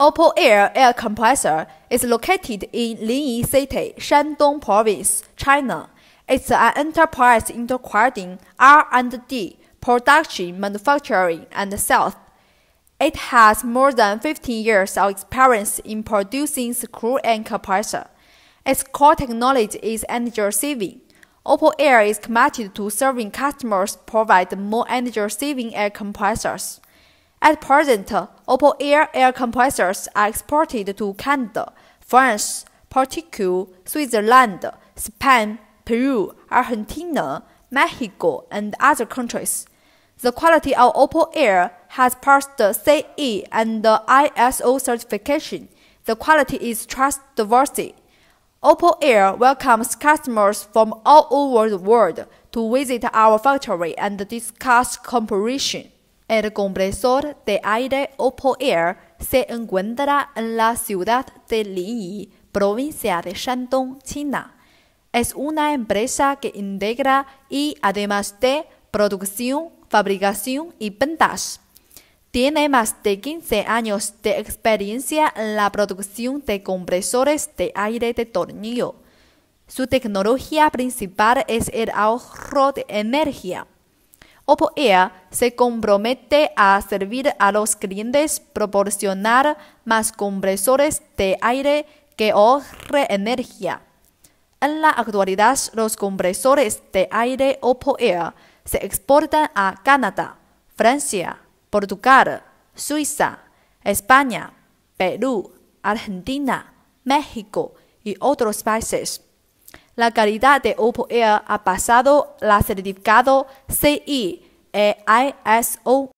Oppo Air air compressor is located in Linyi City, Shandong Province, China. It's an enterprise including R&D, production, manufacturing, and sales. It has more than 15 years of experience in producing screw and compressor. Its core technology is energy saving. Oppo Air is committed to serving customers provide more energy saving air compressors. At present, Oppo Air air compressors are exported to Canada, France, Portugal, Switzerland, Spain, Peru, Argentina, Mexico, and other countries. The quality of Oppo Air has passed the CE and the ISO certification. The quality is trustworthy. Oppo Air welcomes customers from all over the world to visit our factory and discuss cooperation. El compresor de aire Oppo Air se encuentra en la ciudad de Linyi, provincia de Shandong, China. Es una empresa que integra y además de producción, fabricación y ventas. Tiene más de 15 años de experiencia en la producción de compresores de aire de tornillo. Su tecnología principal es el ahorro de energía. Oppo Air se compromete a servir a los clientes proporcionar más compresores de aire que ahorre energía. En la actualidad, los compresores de aire Oppo Air se exportan a Canadá, Francia, Portugal, Suiza, España, Perú, Argentina, México y otros países. La calidad de Oppo Air ha pasado la certificado CE e ISO